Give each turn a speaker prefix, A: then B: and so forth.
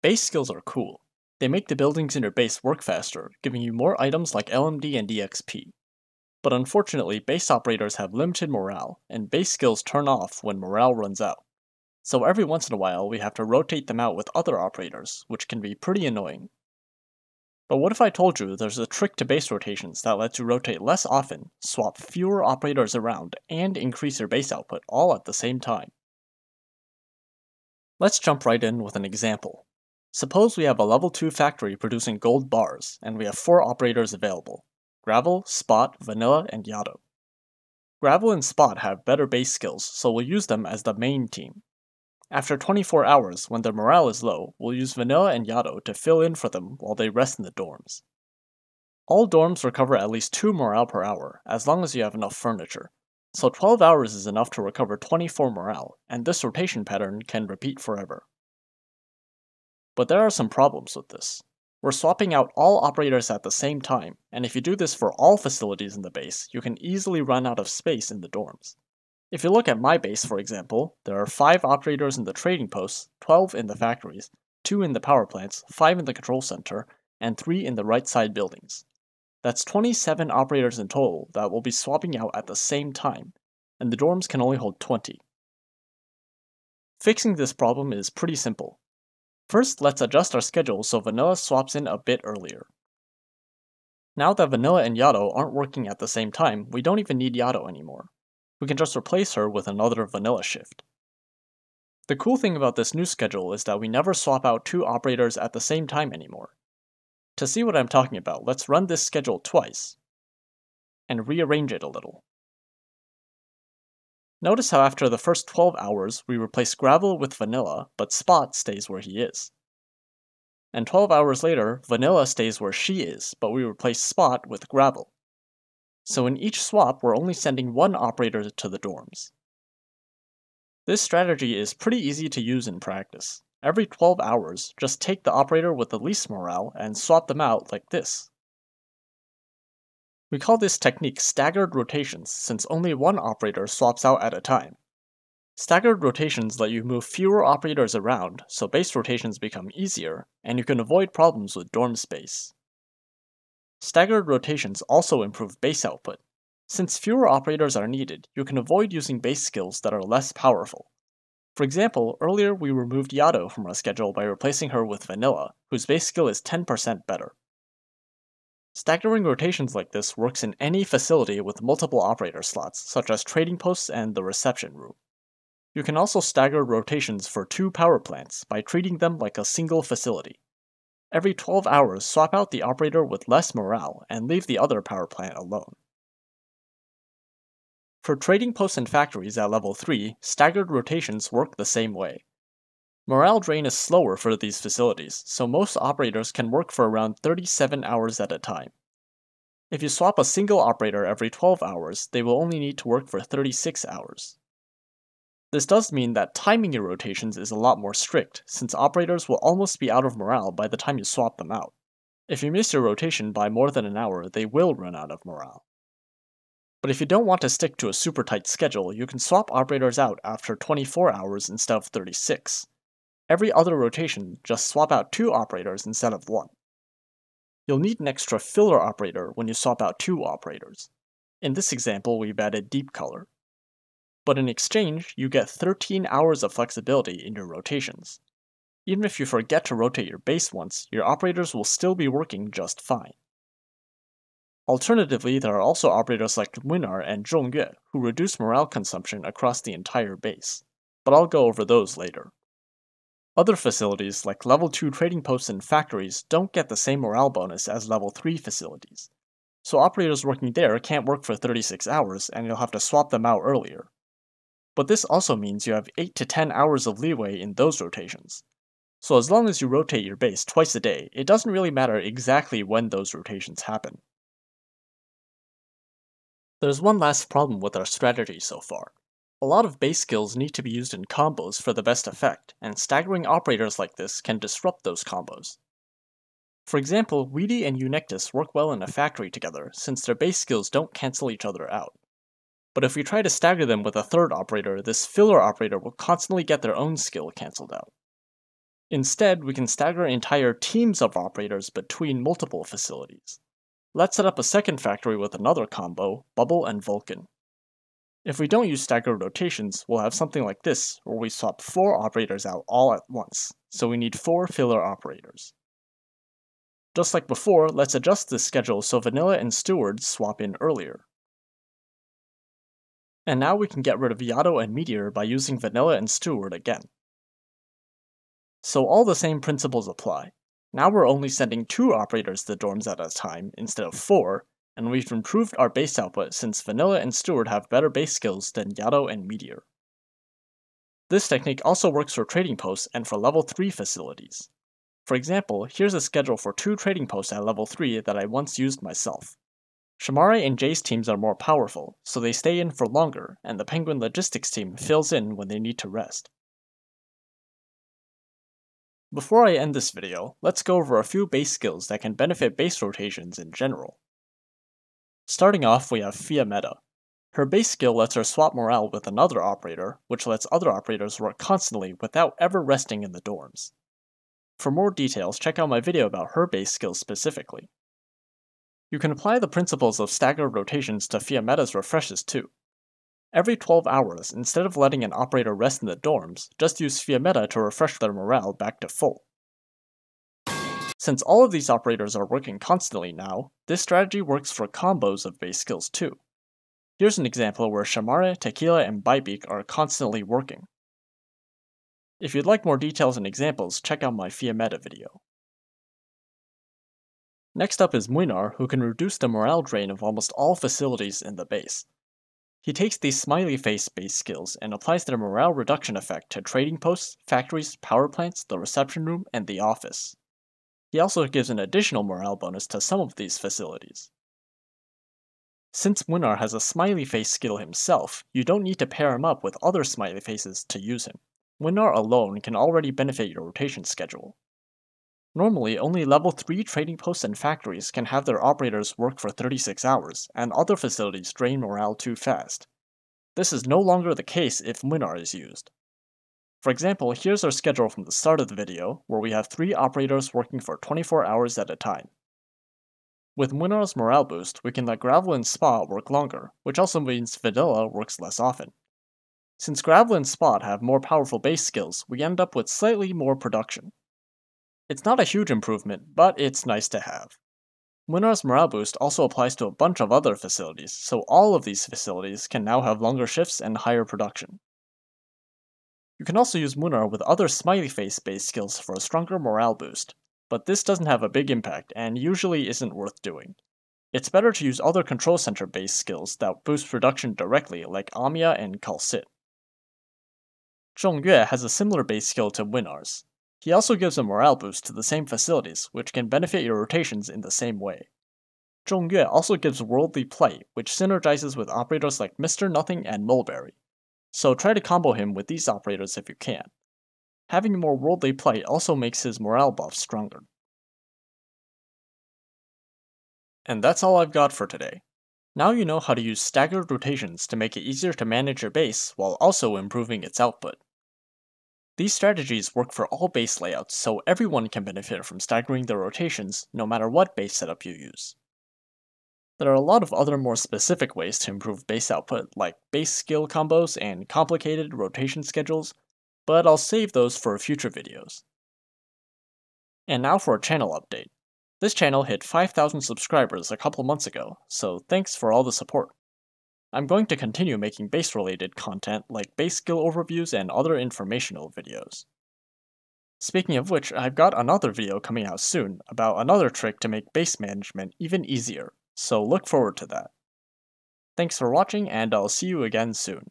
A: Base skills are cool. They make the buildings in your base work faster, giving you more items like LMD and EXP. But unfortunately, base operators have limited morale, and base skills turn off when morale runs out. So every once in a while, we have to rotate them out with other operators, which can be pretty annoying. But what if I told you there's a trick to base rotations that lets you rotate less often, swap fewer operators around, and increase your base output all at the same time? Let's jump right in with an example. Suppose we have a level 2 factory producing gold bars, and we have 4 operators available. Gravel, Spot, Vanilla, and Yato. Gravel and Spot have better base skills, so we'll use them as the main team. After 24 hours, when their morale is low, we'll use Vanilla and Yato to fill in for them while they rest in the dorms. All dorms recover at least 2 morale per hour, as long as you have enough furniture. So 12 hours is enough to recover 24 morale, and this rotation pattern can repeat forever. But there are some problems with this. We're swapping out all operators at the same time, and if you do this for all facilities in the base, you can easily run out of space in the dorms. If you look at my base, for example, there are 5 operators in the trading posts, 12 in the factories, 2 in the power plants, 5 in the control center, and 3 in the right side buildings. That's 27 operators in total that will be swapping out at the same time, and the dorms can only hold 20. Fixing this problem is pretty simple. First, let's adjust our schedule so Vanilla swaps in a bit earlier. Now that Vanilla and Yato aren't working at the same time, we don't even need Yato anymore. We can just replace her with another Vanilla shift. The cool thing about this new schedule is that we never swap out two operators at the same time anymore. To see what I'm talking about, let's run this schedule twice, and rearrange it a little. Notice how after the first 12 hours, we replace Gravel with Vanilla, but Spot stays where he is. And 12 hours later, Vanilla stays where she is, but we replace Spot with Gravel. So in each swap, we're only sending one operator to the dorms. This strategy is pretty easy to use in practice. Every 12 hours, just take the operator with the least morale and swap them out like this. We call this technique staggered rotations since only one operator swaps out at a time. Staggered rotations let you move fewer operators around, so base rotations become easier, and you can avoid problems with dorm space. Staggered rotations also improve base output. Since fewer operators are needed, you can avoid using base skills that are less powerful. For example, earlier we removed Yato from our schedule by replacing her with Vanilla, whose base skill is 10% better. Staggering rotations like this works in any facility with multiple operator slots, such as trading posts and the reception room. You can also stagger rotations for two power plants by treating them like a single facility. Every 12 hours, swap out the operator with less morale and leave the other power plant alone. For trading posts and factories at level 3, staggered rotations work the same way. Morale drain is slower for these facilities, so most operators can work for around 37 hours at a time. If you swap a single operator every 12 hours, they will only need to work for 36 hours. This does mean that timing your rotations is a lot more strict, since operators will almost be out of morale by the time you swap them out. If you miss your rotation by more than an hour, they will run out of morale. But if you don't want to stick to a super tight schedule, you can swap operators out after 24 hours instead of 36, Every other rotation, just swap out two operators instead of one. You'll need an extra filler operator when you swap out two operators. In this example, we've added Deepcolor. But in exchange, you get 13 hours of flexibility in your rotations. Even if you forget to rotate your base once, your operators will still be working just fine. Alternatively, there are also operators like Mlynar and Chongyue who reduce morale consumption across the entire base, but I'll go over those later. Other facilities, like level 2 trading posts and factories, don't get the same morale bonus as level 3 facilities. So operators working there can't work for 36 hours, and you'll have to swap them out earlier. But this also means you have 8 to 10 hours of leeway in those rotations. So as long as you rotate your base twice a day, it doesn't really matter exactly when those rotations happen. There's one last problem with our strategy so far. A lot of base skills need to be used in combos for the best effect, and staggering operators like this can disrupt those combos. For example, Weedy and Eunectus work well in a factory together, since their base skills don't cancel each other out. But if we try to stagger them with a third operator, this filler operator will constantly get their own skill cancelled out. Instead, we can stagger entire teams of operators between multiple facilities. Let's set up a second factory with another combo, Bubble and Vulcan. If we don't use staggered rotations, we'll have something like this, where we swap four operators out all at once, so we need four filler operators. Just like before, let's adjust this schedule so Vanilla and Steward swap in earlier. And now we can get rid of Yato and Meteor by using Vanilla and Steward again. So all the same principles apply. Now we're only sending two operators to the dorms at a time instead of four, and we've improved our base output since Vanilla and Steward have better base skills than Yato and Meteor. This technique also works for trading posts and for level 3 facilities. For example, here's a schedule for two trading posts at level 3 that I once used myself. Shamare and Jaye's teams are more powerful, so they stay in for longer, and the Penguin Logistics team fills in when they need to rest. Before I end this video, let's go over a few base skills that can benefit base rotations in general. Starting off, we have Fiametta. Her base skill lets her swap morale with another operator, which lets other operators work constantly without ever resting in the dorms. For more details, check out my video about her base skills specifically. You can apply the principles of staggered rotations to Fiametta's refreshes too. Every 12 hours, instead of letting an operator rest in the dorms, just use Fiametta to refresh their morale back to full. Since all of these operators are working constantly now, this strategy works for combos of base skills too. Here's an example where Shamare, Tequila, and Bibeak are constantly working. If you'd like more details and examples, check out my Fiametta video. Next up is Mlynar, who can reduce the morale drain of almost all facilities in the base. He takes these smiley face base skills and applies their morale reduction effect to trading posts, factories, power plants, the reception room, and the office. He also gives an additional morale bonus to some of these facilities. Since Mlynar has a smiley face skill himself, you don't need to pair him up with other smiley faces to use him. Mlynar alone can already benefit your rotation schedule. Normally, only level 3 trading posts and factories can have their operators work for 36 hours, and other facilities drain morale too fast. This is no longer the case if Mlynar is used. For example, here's our schedule from the start of the video, where we have 3 operators working for 24 hours at a time. With Mlynar's morale boost, we can let Gravel and Spot work longer, which also means Vanilla works less often. Since Gravel and Spot have more powerful base skills, we end up with slightly more production. It's not a huge improvement, but it's nice to have. Mlynar's morale boost also applies to a bunch of other facilities, so all of these facilities can now have longer shifts and higher production. You can also use Mlynar with other smiley face based skills for a stronger morale boost, but this doesn't have a big impact and usually isn't worth doing. It's better to use other control center based skills that boost production directly like Amiya and Kal'Sit. Chongyue has a similar base skill to Mlynar's, he also gives a morale boost to the same facilities, which can benefit your rotations in the same way. Chongyue also gives Worldly Plight, which synergizes with operators like Mr. Nothing and Mulberry. So try to combo him with these operators if you can. Having more Worldly Plight also makes his morale buff stronger. And that's all I've got for today. Now you know how to use staggered rotations to make it easier to manage your base while also improving its output. These strategies work for all base layouts, so everyone can benefit from staggering their rotations, no matter what base setup you use. There are a lot of other more specific ways to improve base output, like base skill combos and complicated rotation schedules, but I'll save those for future videos. And now for a channel update. This channel hit 5,000 subscribers a couple months ago, so thanks for all the support. I'm going to continue making base related content like base skill overviews and other informational videos. Speaking of which, I've got another video coming out soon about another trick to make base management even easier, so look forward to that. Thanks for watching and I'll see you again soon.